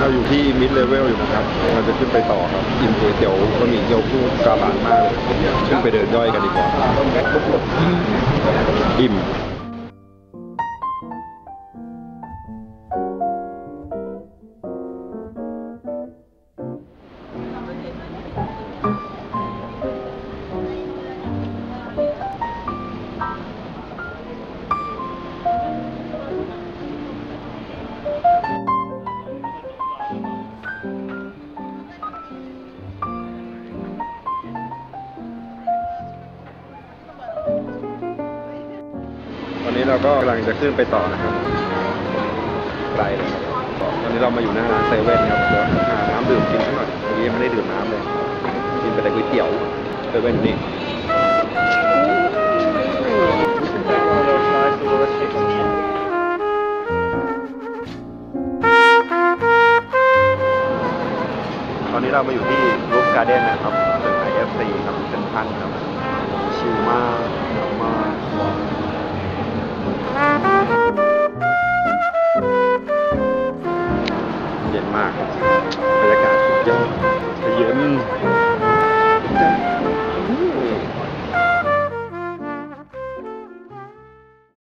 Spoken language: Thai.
เราอยู่ที่มิดเลเวลอยู่นะครับเราจะขึ้นไปต่อครับกินก๋วยเตี๋ยวบะหมี่เกี๊ยวกุ้งกาบานมากเลยขึ้นไปเดินย่อยกันดีกว่าอิ่ม ตอนนี้เราก็กำลังจะขึ้นไปต่อนะครับไกลเลยครับตอนนี้เรามาอยู่หน้าร้านเซเว่นครับเดี๋ยวหาน้ำดื่มกินสักหน่อยเมื่อกี้ยังไม่ได้ดื่มน้ำเลยกินไปแต่ก๋วยเตี๋ยวเซเว่นนี่ตอนนี้เรามาอยู่ที่รูปการ์เด้นนะครับตึก IFC ครับเซ็นทรัลครับชิลมาก มาก บรรยากาศสุดยอดเย็น